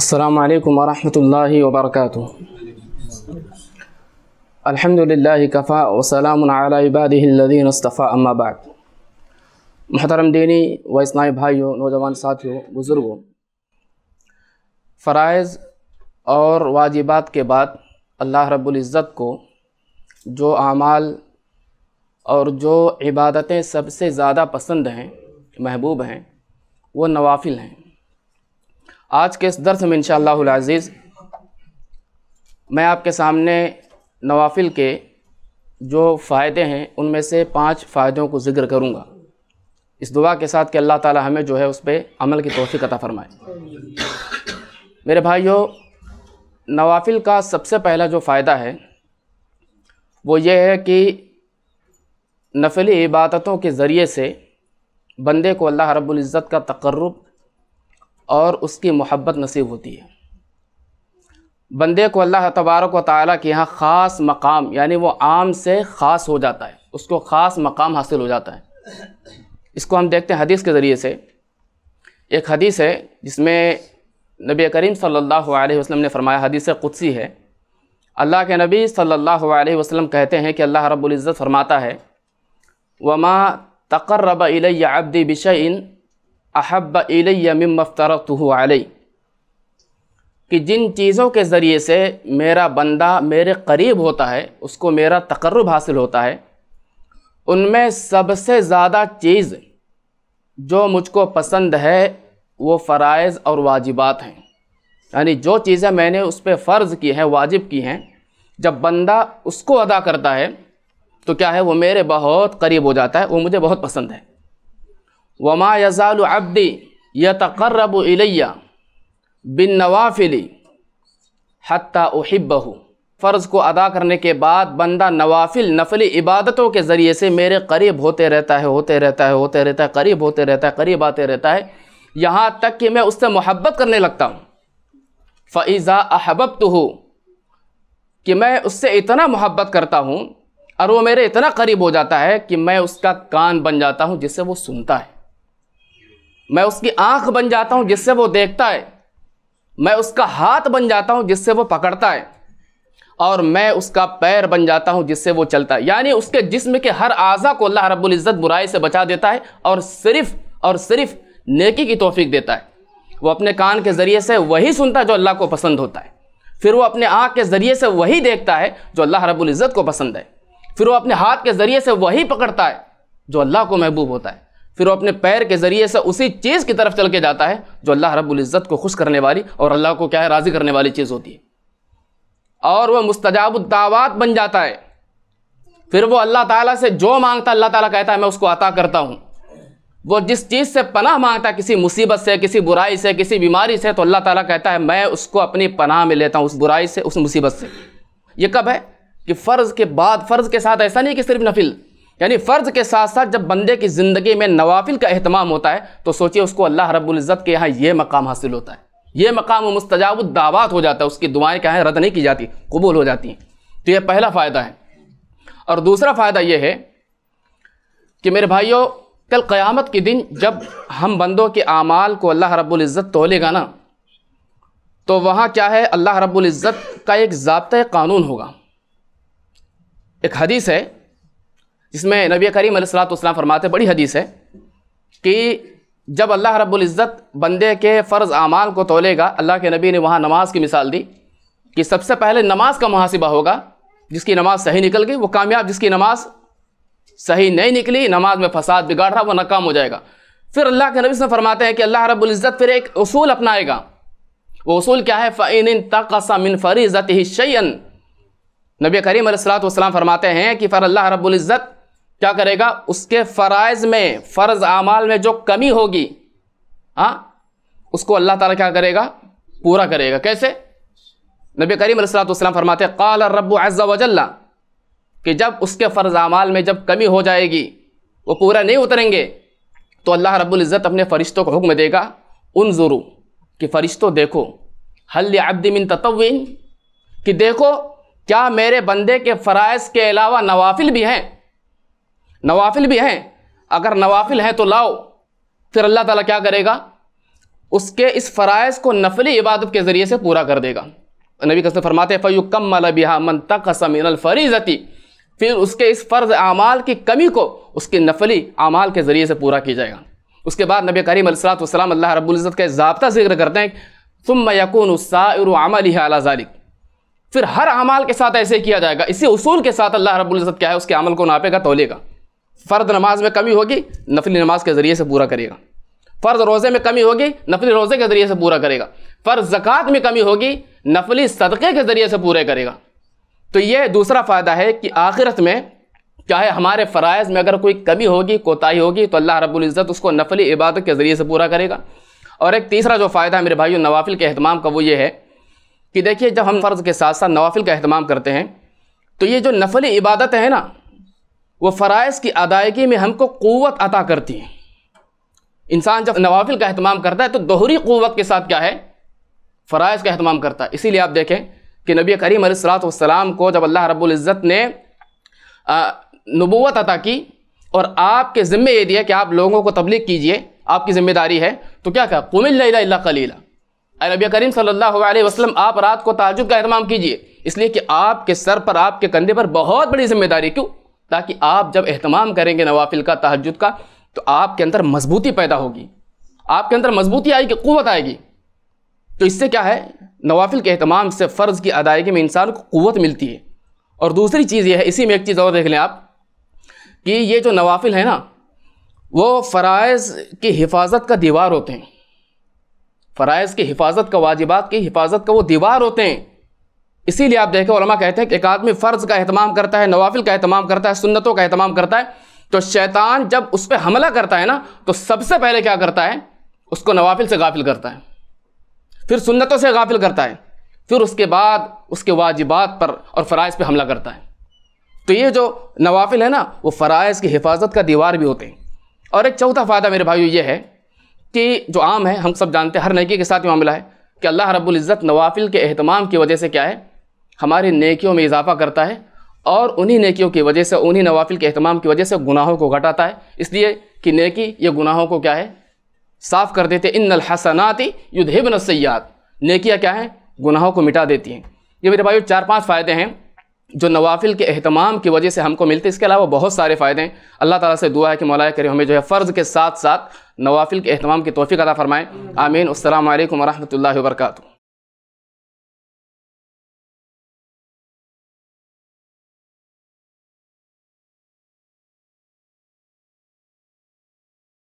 अल्लाम वरहमल वबरक अलहमदिल्ला कफ़ा वसलामबादीन अस्तफ़ा अम्माबाद महतरम दीनी व इस्लामी भाइयों नौजवान साथियों बुज़ुर्गों फ़रज़ और वाजिबात के बाद अल्लाह रब्बुल को जो आमाल और जो इबादतें सबसे ज़्यादा पसंद हैं महबूब हैं वो नवाफिल हैं आज के इस दर्स में इंशाअज़ीज़ मैं आपके सामने नवाफिल के जो फ़ायदे हैं, उनमें से पाँच फ़ायदों को ज़िक्र करूँगा। इस दुआ के साथ कि अल्लाह ताला हमें जो है उस पर अमल की तोफ़ी अता फ़रमाए। मेरे भाइयों, नवाफिल का सबसे पहला जो फ़ायदा है, वो ये है कि नफली इबादतों के ज़रिए से बंदे को अल्लाह रब्बुल का तकर्रुब और उसकी मोहब्बत नसीब होती है। बंदे को अल्लाह तबारक व ताली के यहाँ ख़ास मकाम, यानी वो आम से ख़ास हो जाता है। उसको ख़ास मकाम हासिल हो जाता है। इसको हम देखते हैं हदीस के ज़रिए से। एक हदीस है जिसमें नबी करीम सल्लल्लाहु अलैहि वसल्लम ने फरमाया, हदीस कुदसी है। अल्लाह के नबी सल्लल्लाहु अलैहि वसल्लम कहते हैं कि अल्लाह रब्बुल इज़्ज़त फरमाता है, वमा तकर्रब इलैया अब्दी बिशइन अहब इलमफ़रतु अलई कि जिन चीज़ों के ज़रिए से मेरा बंदा मेरे करीब होता है, उसको मेरा तकर्रब हासिल होता है, उनमें सबसे ज़्यादा चीज़ जो मुझको पसंद है, वो फ़रज़ और वाजिबात हैं। यानी जो चीज़ें मैंने उस पर फ़र्ज़ की हैं, वाजिब की हैं, जब बंदा उसको अदा करता है तो क्या है, वो मेरे बहुत करीब हो जाता है, वो मुझे बहुत पसंद है। वमा यज़ाल अब्दी यतक़र्रब इलैया बिन नवाफिली हत्ता उहिब्बहु फ़र्ज़ को अदा करने के बाद बंदा नवाफिल नफली इबादतों के ज़रिए से मेरे करीब होते रहता है होते रहता है होते रहता है करीब होते रहता है करीब आते रहता है यहाँ तक कि मैं उससे मोहब्बत करने लगता हूँ। फ़ैज़ा अहबब तो कि मैं उससे इतना मोहब्बत करता हूँ और वो मेरे इतना करीब हो जाता है कि मैं उसका कान बन जाता हूँ जिससे वो सुनता है। मैं उसकी आँख बन जाता हूँ जिससे वो देखता है। मैं उसका हाथ बन जाता हूँ जिससे वो पकड़ता है। और मैं उसका पैर बन जाता हूँ जिससे वो चलता है। यानी उसके जिस्म के हर आज़ा को अल्लाह रब्बुल इज़्ज़त बुराई से बचा देता है और सिर्फ़ और सिर्फ़ नेकी की तोफ़ीक देता है। वो अपने कान के ज़रिए से वही सुनता है जो अल्लाह को पसंद होता है। फिर वो अपने आँख के ज़रिए से वही देखता है जो अल्लाह रब्बुल इज़्ज़त को पसंद है। फिर वो अपने हाथ के ज़रिए से वही पकड़ता है जो अल्लाह को महबूब होता है। फिर वो अपने पैर के ज़रिए से उसी चीज़ की तरफ़ चल के जाता है, जो अल्लाह रब्बुल इज़्ज़त को खुश करने वाली और अल्लाह को क्या है, राज़ी करने वाली चीज़ होती है। और वह मुस्तजाबुद्दावात बन जाता है। फिर वो अल्लाह ताला से जो माँगता, अल्लाह ताला कहता है, मैं उसको अता करता हूँ। वो जिस चीज़ से पनाह माँगता है, किसी मुसीबत से, किसी बुराई से, किसी बीमारी से तो अल्लाह ताला कहता है, मैं उसको अपनी पनाह में लेता हूँ, उस बुराई से, उस मुसीबत से। ये कब है? कि फ़र्ज़ के बाद, फ़र्ज़ के साथ ऐसा नहीं कि सिर्फ़ नफिल। यानी फ़र्ज़ के साथ साथ जब बंदे की ज़िंदगी में नवाफिल का अहतमाम होता है तो सोचिए उसको अल्लाह रब्बुल्ज़त के यहाँ ये मकाम हासिल होता है। ये मकाम मुस्तजाबुद्दावात हो जाता है, उसकी दुआएँ क्या है, रद्द नहीं की जाती, कबूल हो जाती हैं। तो यह पहला फ़ायदा है। और दूसरा फ़ायदा यह है कि मेरे भाइयों, कल क़यामत के दिन जब हम बंदों के आमाल को अल्लाह रब्बुल्ज़त तोलेगा ना तो वहाँ क्या है, अल्लाह रब्बुल्ज़त का एक ज़ाब्त कानून होगा। एक हदीस है जिसमें नबी करीम सलाम फरमाते बड़ी हदीस है कि जब अल्लाह रब्बुल इज़्ज़त बंदे के फ़र्ज़ आमाल को तोलेगा, अल्लाह के नबी ने वहाँ नमाज़ की मिसाल दी कि सबसे पहले नमाज़ का मुहासिबा होगा, जिसकी नमाज़ सही निकल गई, वो कामयाब, जिसकी नमाज़ सही नहीं निकली, नमाज़ में फसाद बिगाड़ रहा, वो नाकाम हो जाएगा। फिर अल्लाह के नबी से फरमाते हैं कि अल्लाह रब्बुल इज़्ज़त फिर एक उसूल अपनाएगा। वो उसूल क्या है? फ़ैन तकसा मिन फ़रीज़त ही शैन नबी करीम सलाम फरमाते हैं कि, फ़र अल्लाह रब्बुल इज़्ज़त क्या करेगा? उसके फ़रज़ में, फ़र्ज़ आमाल में जो कमी होगी हाँ उसको अल्लाह ताला क्या करेगा? पूरा करेगा। कैसे? नबी करीम सलाम फरमाते काल रब्बु अज़्ज़ा वजल्ला कि जब उसके फ़र्ज़ आमाल में जब कमी हो जाएगी, वो पूरा नहीं उतरेंगे तो अल्लाह रब्बुल इज़्ज़त अपने फ़रिश्तों को हुक्म देगा उन ज़ुरू कि फ़रिश्तों देखो, हल अब्दिमिन ततविन कि देखो, क्या मेरे बंदे के फ़रज़ के अलावा नवाफिल भी हैं? नवाफिल भी हैं। अगर नवाफिल हैं तो लाओ। फिर अल्लाह ताला क्या करेगा? उसके इस फ़राइज़ को नफली इबादत के ज़रिए से पूरा कर देगा। नबी कसम फरमाते फ़यु कम बिहा मन तक फ़रीज़ती। फिर उसके इस फ़र्ज़ आमाल की कमी को उसके नफली आमाल के ज़रिए से पूरा किया जाएगा। उसके बाद नबी करीम सलाम अल्लाह रब्ज़त का जबता ज़िक्र करते हैं तुम यकून अमल ज़ालिक। फिर हर अमाल के साथ ऐसे किया जाएगा। इसी उसूल के साथ अल्लाह रब्ज़त क्या है? उसके अमल को नापेगा, तोलेगा। फ़र्द नमाज़ में कमी होगी, नफली नमाज़ के ज़रिए से पूरा करेगा। फ़र्ज़ रोज़े में कमी होगी, नफली रोज़े के ज़रिए से पूरा करेगा। फ़र्ज़ ज़क़़त में कमी होगी, नफली सदक़े के ज़रिए से पूरे करेगा। तो ये दूसरा फ़ायदा है कि आखिरत में चाहे हमारे फ़रज़ में अगर कोई कमी होगी, कोताही होगी तो अल्लाह रब्ज़त उसको नफली इबादत के ज़रिए से पूरा करेगा। और एक तीसरा जो फ़ायदा है, मेरे भाइयों, नवाफिल के अहतमाम का वो ये है कि देखिए, जब हम फ़र्ज़ के साथ साथ नवाफिल का अहतमाम करते हैं तो ये जो नफली इबादत है ना वो फ़रज़ की अदायगी में हमको क़वत अता करती हैं। इंसान जब नवाफिल का अहतमाम करता है तो दोहरी क़वत के साथ क्या है? फ़रज़ का अहतमाम करता है। इसीलिए आप देखें कि नबी करीम सलाम को जब अल्लाह रब्ज़त ने नबूत अता की और आपके ज़िम्मे ये दिया कि आप लोगों को तबलीग कीजिए, आपकी ज़िम्मेदारी है तो क्या कहा? कुमिल कलीला। नबी करीम सल्लल्लाहु अलैहि वसल्लम, आप रात को ताजुब का अहतमाम कीजिए। इसलिए कि आपके सर पर, आपके कंधे पर बहुत बड़ी ज़िम्मेदारी। क्यों? ताकि आप जब अहतमाम करेंगे नवाफिल का तहजद का तो आपके अंदर मजबूती पैदा होगी। आपके अंदर मजबूती आएगी, क़वत आएगी। तो इससे क्या है? नवाफिल के अहतमाम से फ़र्ज़ की अदायगी में इंसान को क़वत मिलती है। और दूसरी चीज़ यह है, इसी में एक चीज़ और देख लें आप, कि ये जो नवाफिल है ना, वो फ़रज़ की हिफाजत का दीवार होते हैं। फ़रज़ की हिफाजत का, वाजिबात की हिफाजत का वो दीवार होते हैं। इसीलिए आप देखें, उलमा कहते हैं कि एक आदमी फ़र्ज़ का अहतमाम करता है, नवाफिल का अहतमाम करता है, सुन्नतों का अहतमाम करता है तो शैतान जब उस पर हमला करता है ना तो सबसे पहले क्या करता है? उसको नवाफिल से गाफिल करता है। फिर सुन्नतों से गाफिल करता है। फिर उसके बाद उसके वाजिबात पर और फ़रज़ पर हमला करता है। तो ये जो नवाफिल है ना, वो फ़रज़ की हिफाजत का दीवार भी होते हैं। और एक चौथा फ़ायदा मेरे भाइयों, ये है कि जो आम है, हम सब जानते हैं, हर नेकी के साथ मामला है कि अल्लाह रब्ज़त नवाफिल के अहतमाम की वजह से क्या है? हमारी नेकियों में इजाफ़ा करता है और उन्हीं नेकियों की वजह से, उन्हीं नवाफिल के अहतमाम की वजह से गुनाहों को घटाता है। इसलिए कि नेकी, ये गुनाहों को क्या है? साफ़ कर देते इन हसनाती युद्धबन सयात नेकियाँ क्या हैं? गुनाहों को मिटा देती हैं। ये मेरे भाई चार पाँच फ़ायदे हैं जो नवाफिल के अहतमाम की वजह से हमको मिलते हैं। इसके अलावा बहुत सारे फ़ायदे हैं। अल्लाह ताला से दुआ है कि मौलाए करें हमें जो है फ़र्ज़ के साथ साथ नवाफिल के अहतमाम की तोफ़ी अदा फ़रमाएँ। आमीन। अल्लाम वरहमल वर्का